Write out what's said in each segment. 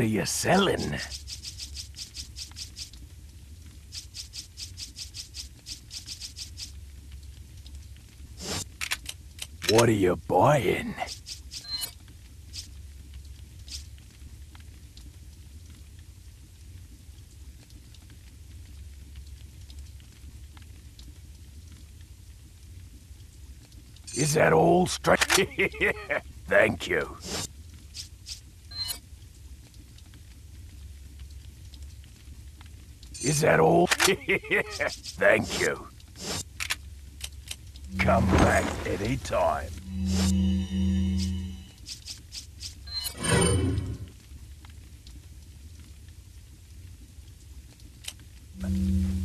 What are you selling? What are you buying? Is that all straight? Thank you. Is that all? Thank you. Come back anytime. Leon!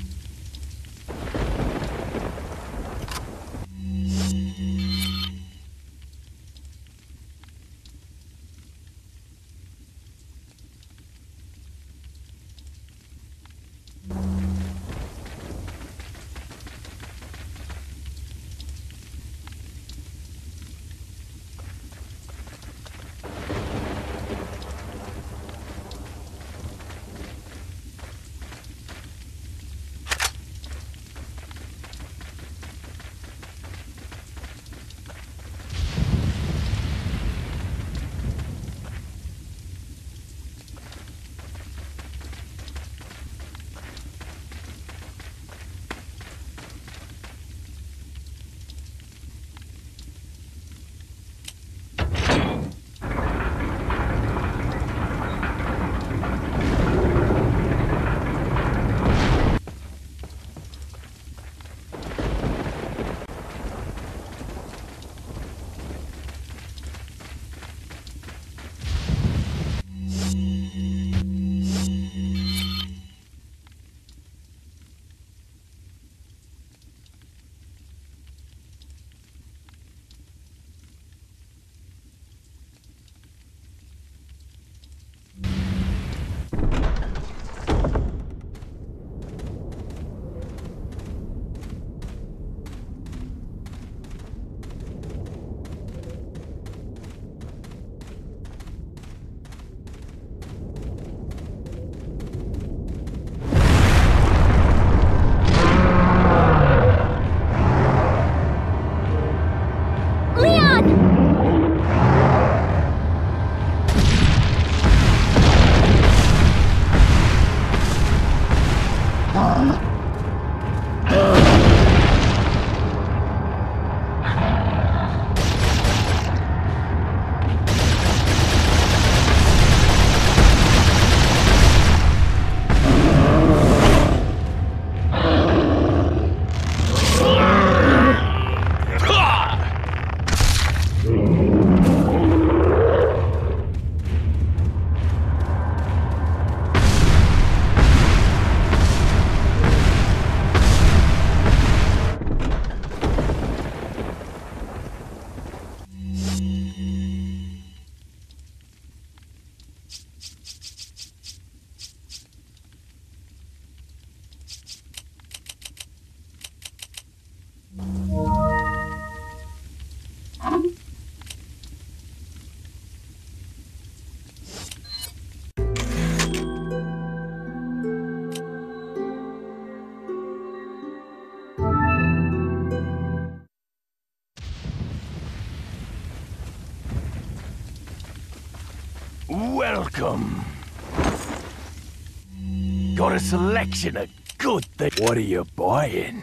Selection of good things. What are you buying?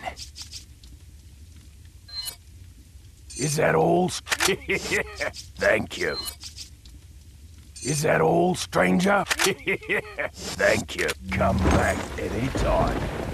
Is that all? Thank you. Is that all, stranger? Thank you. Come back anytime.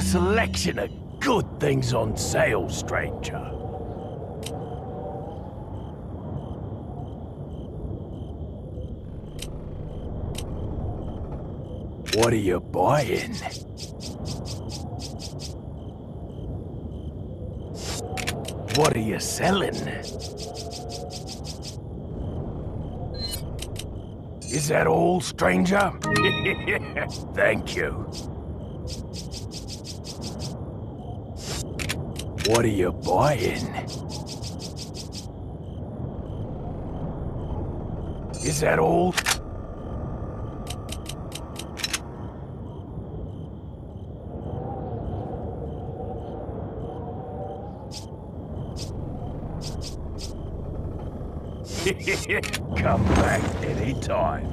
A selection of good things on sale, stranger. What are you buying? What are you selling? Is that all, stranger? Thank you. What are you buying? Is that all? Come back anytime.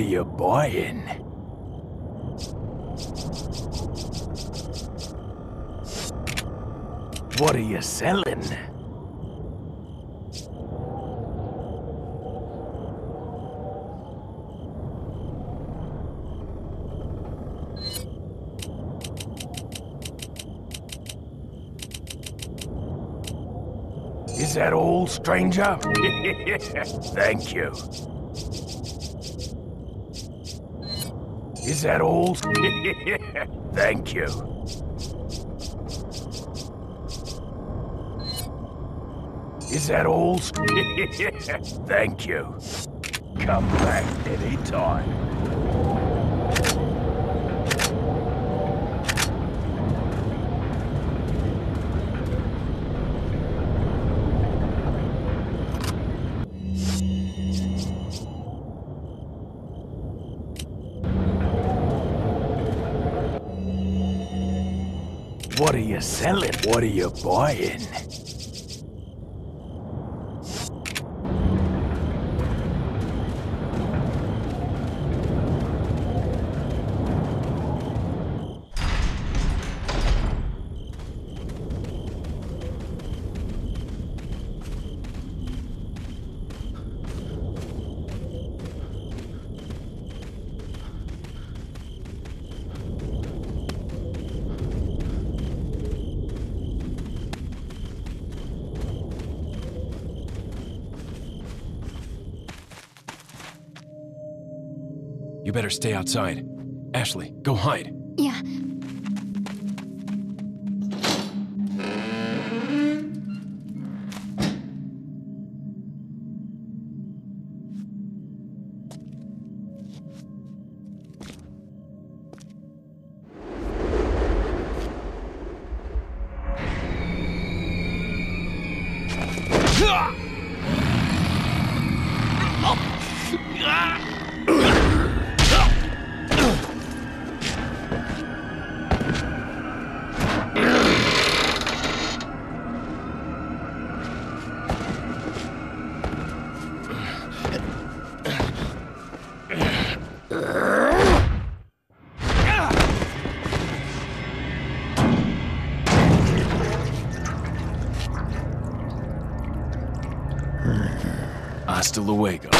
Are you buying? What are you selling? Is that all, stranger? Thank you. Is that all? Thank you. Is that all? Thank you. Come back anytime. You selling? What are you buying? Stay outside. Ashley, go hide. Luego.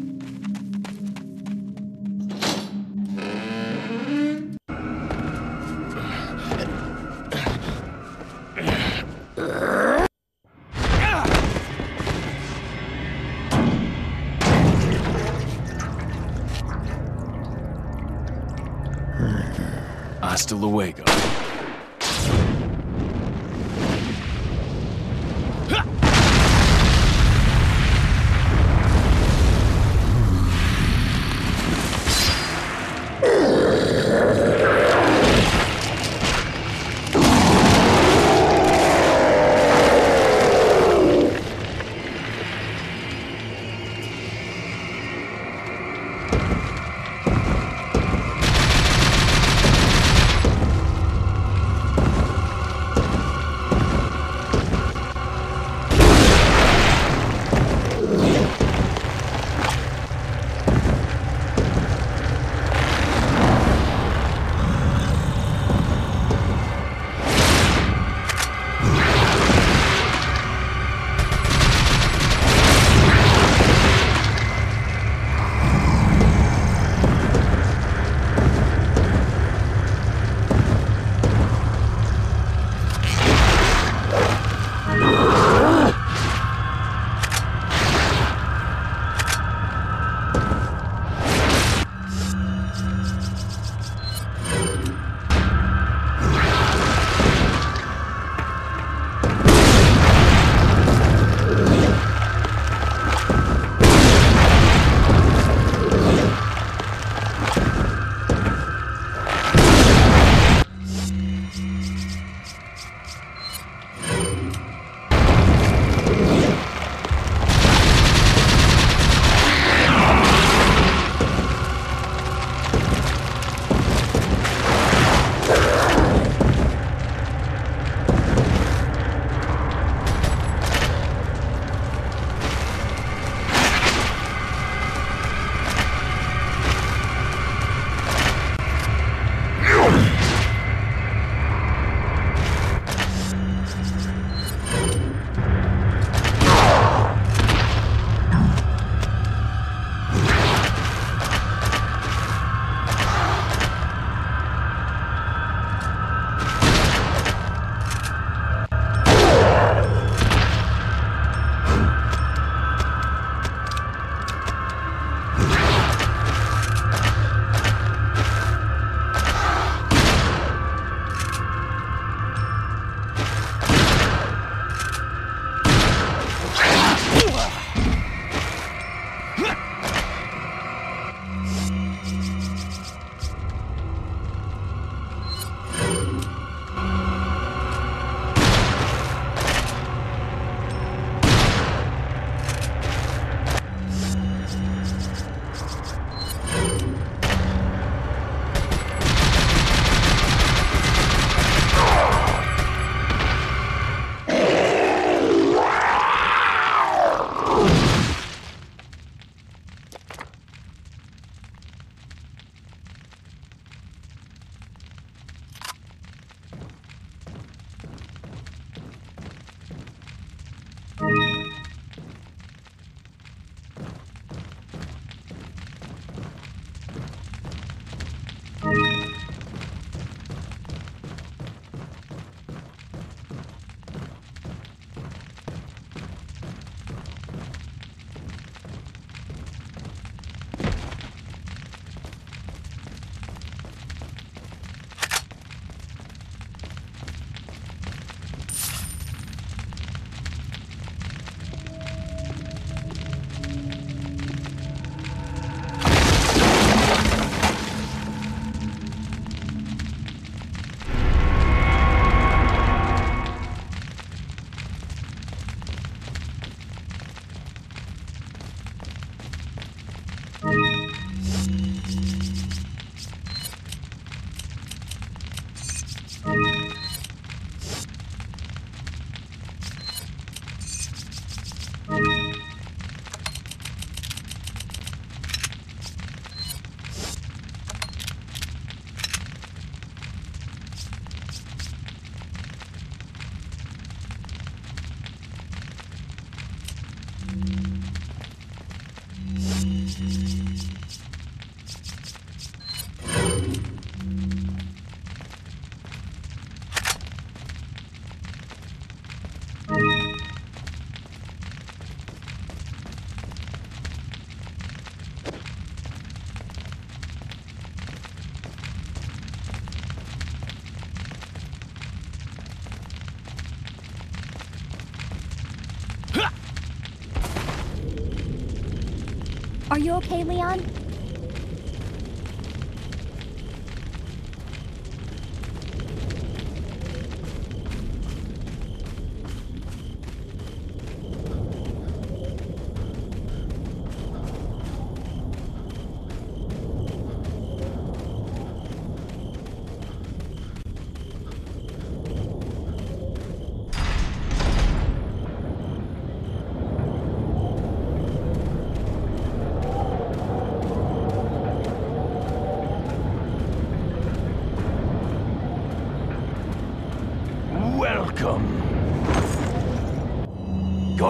You okay, Leon?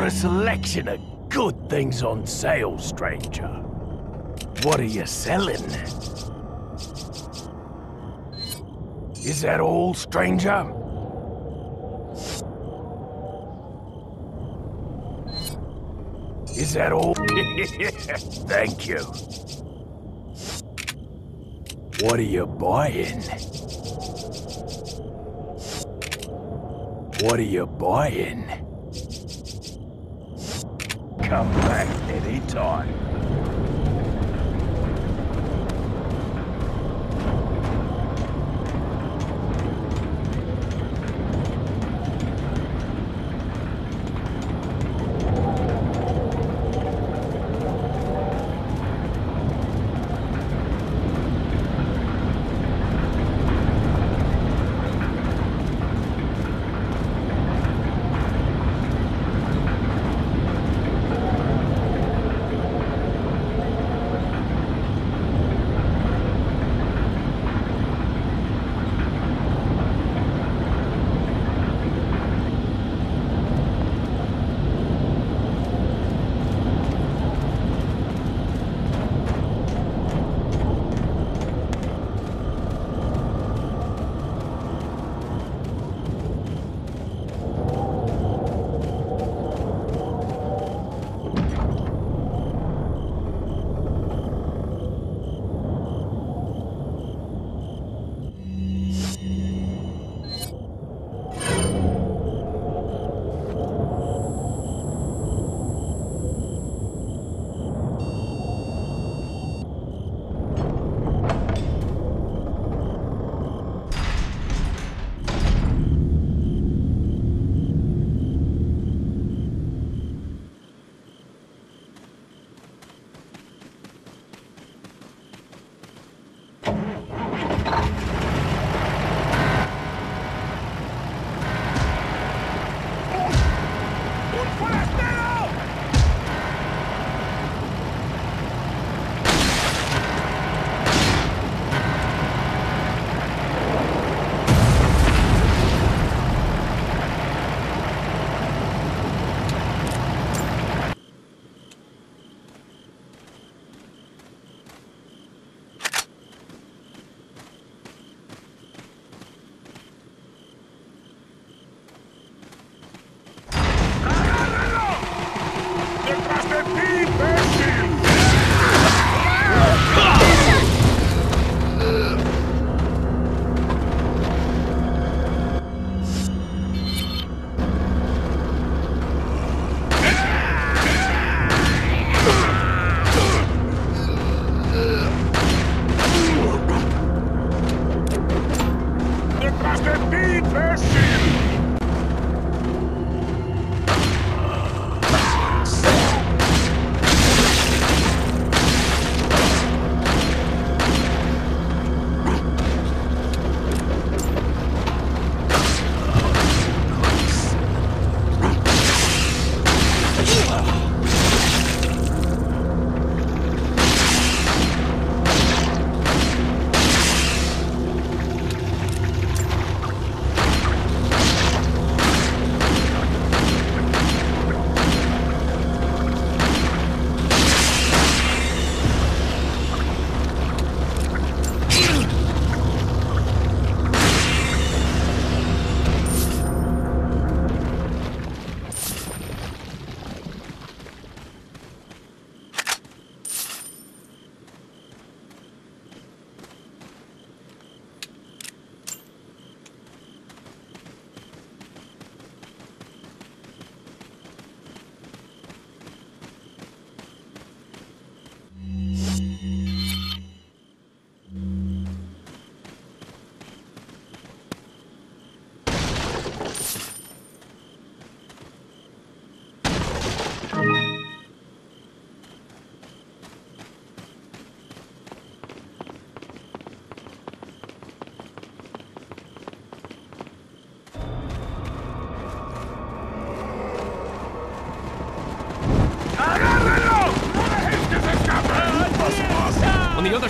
Got a selection of good things on sale, stranger. What are you selling? Is that all, stranger? Is that all? Thank you. What are you buying? What are you buying?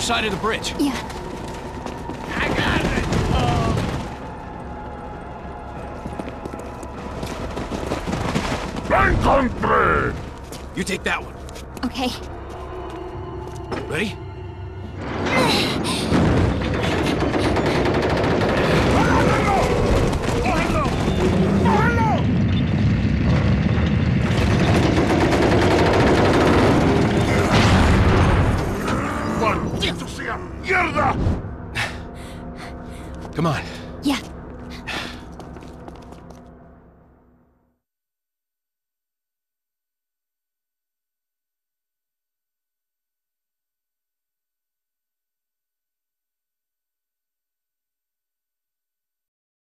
Side of the bridge. Yeah. I got it! Encontré! You take that one. Okay.